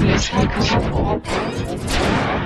Yes, I can.